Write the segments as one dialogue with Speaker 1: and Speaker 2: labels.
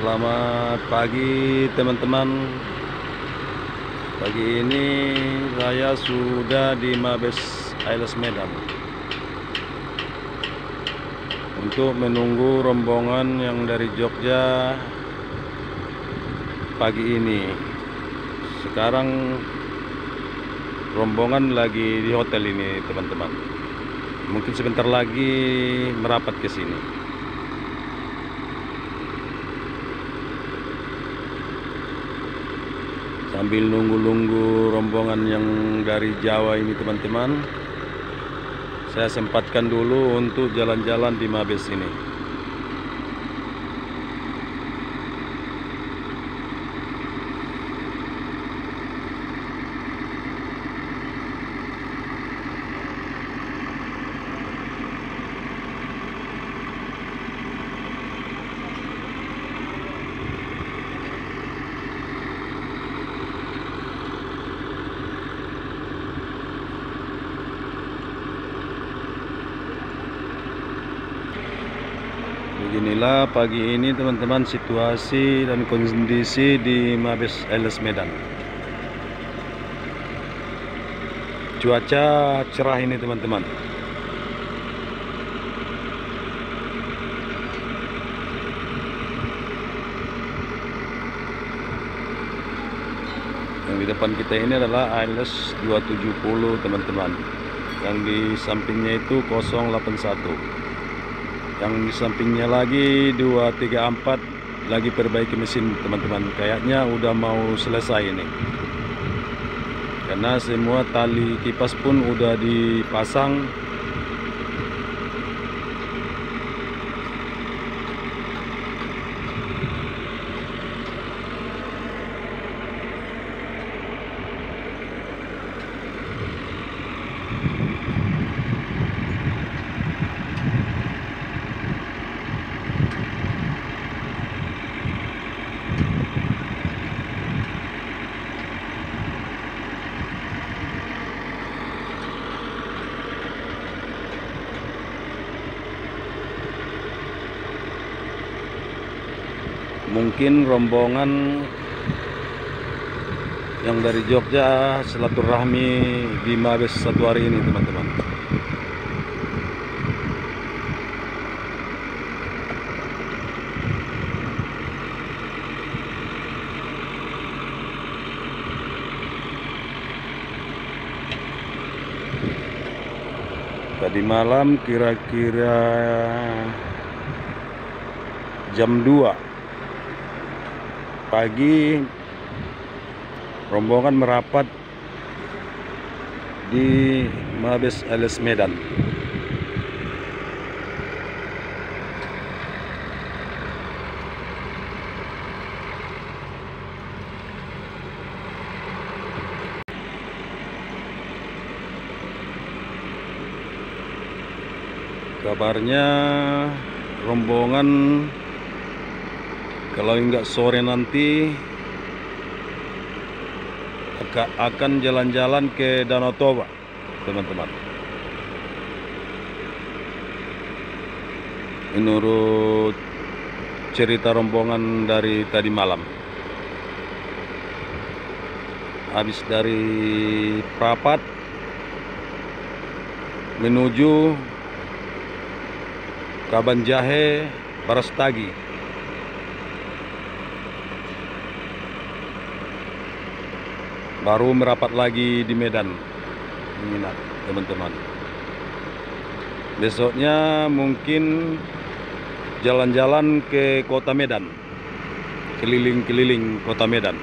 Speaker 1: Selamat pagi teman-teman. Pagi ini saya sudah di Mabes Ailes Medan. Untuk menunggu rombongan yang dari Jogja Pagi ini. Sekarang rombongan lagi di hotel ini teman-teman. Mungkin sebentar lagi merapat ke sini sambil nunggu-nunggu rombongan yang dari Jawa ini teman-teman saya sempatkan dulu untuk jalan-jalan di Mabes ini Beginilah pagi ini teman-teman situasi dan kondisi di Mabes Ailes Medan. Cuaca cerah ini teman-teman. Yang di depan kita ini adalah Ailes 270 teman-teman. Yang di sampingnya itu 081 yang di sampingnya lagi 234 lagi perbaiki mesin teman-teman. Kayaknya udah mau selesai ini. Karena semua tali kipas pun udah dipasang mungkin rombongan yang dari Jogja silaturahmi di Mabes satu hari ini teman-teman. Tadi malam kira-kira jam 2 pagi. Rombongan merapat di Mabes Alias Medan. Kabarnya rombongan kalau enggak sore nanti akan jalan-jalan ke Danau Toba teman-teman. Menurut cerita rombongan dari tadi malam habis dari Prapat menuju Kaban Jahe Barastagi baru merapat lagi di Medan minat teman-teman. Besoknya mungkin jalan-jalan ke kota Medan keliling-keliling kota Medan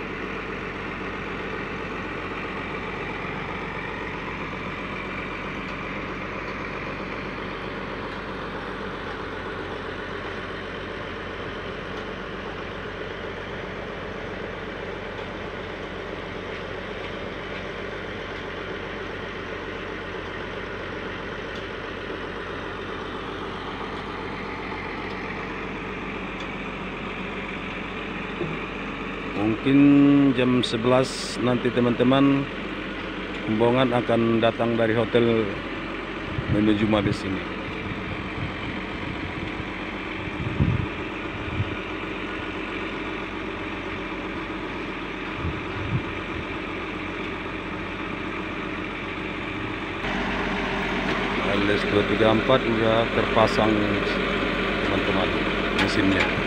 Speaker 1: mungkin jam 11 nanti teman-teman rombongan -teman, akan datang dari hotel menuju Mabes ini. Tiga empat sudah terpasang teman-teman mesinnya.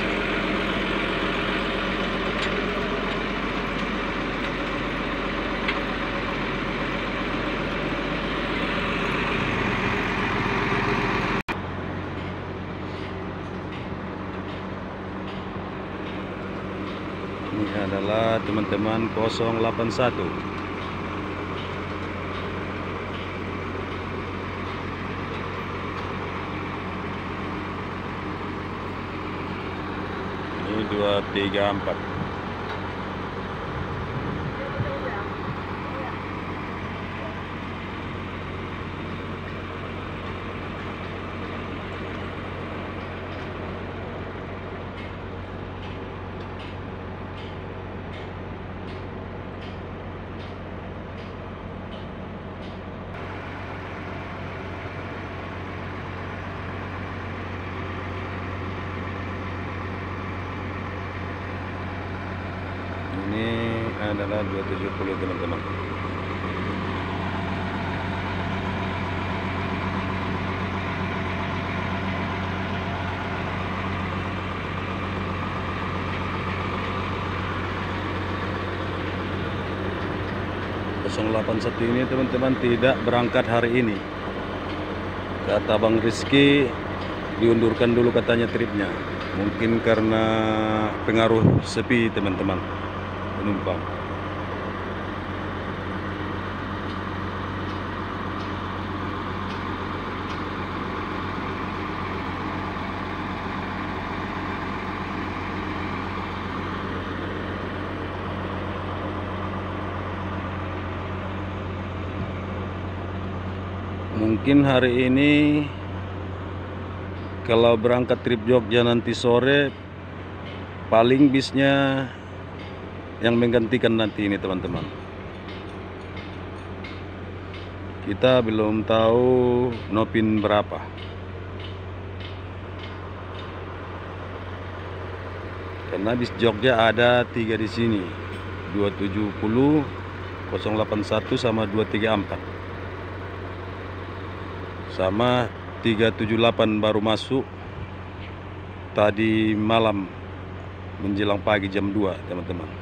Speaker 1: Adalah teman-teman 081 ini dua tiga empat ini adalah 270 teman-teman. Satu ini teman-teman tidak berangkat hari ini. Kata Bang Rizky diundurkan dulu katanya tripnya. Mungkin karena pengaruh sepi teman-teman. Penumpang mungkin hari ini kalau berangkat trip Jogja nanti sore paling bisnya yang menggantikan nanti ini teman-teman. Kita belum tahu nopin berapa. Karena bis Jogja ada tiga di sini. 270 081 sama 234 sama 378 baru masuk tadi malam menjelang pagi jam 2 teman-teman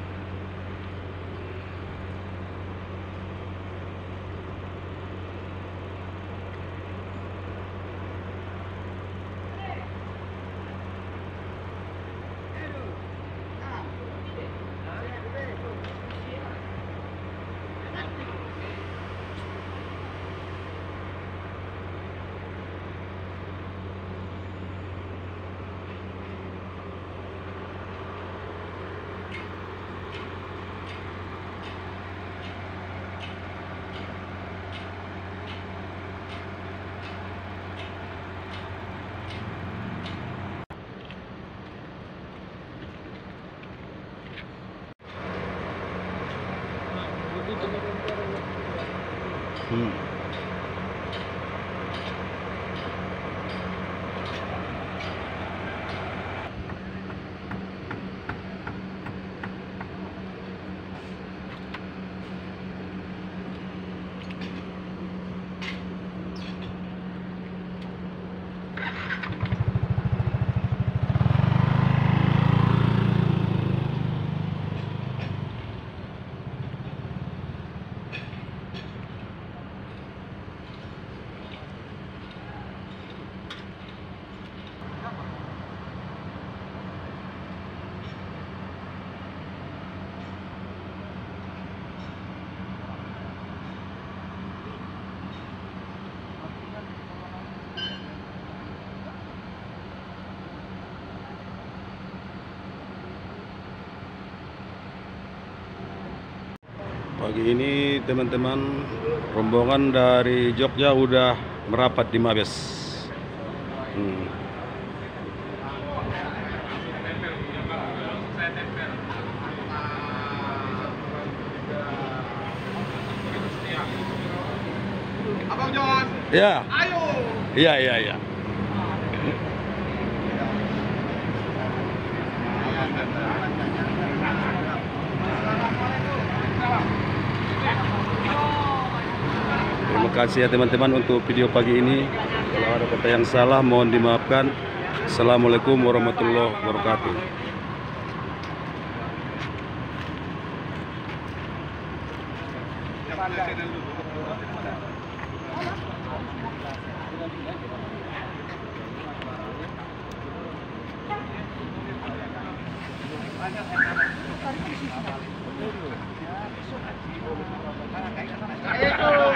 Speaker 1: Hmm. Pagi ini teman-teman rombongan dari Jogja udah merapat di Mabes. Hmm.
Speaker 2: Abang
Speaker 1: Ya,
Speaker 2: ayo.
Speaker 1: iya, iya, iya. Kasih ya teman-teman untuk video pagi ini. Kalau ada kata yang salah mohon dimaafkan. Assalamualaikum warahmatullahi wabarakatuh.
Speaker 2: Ayo,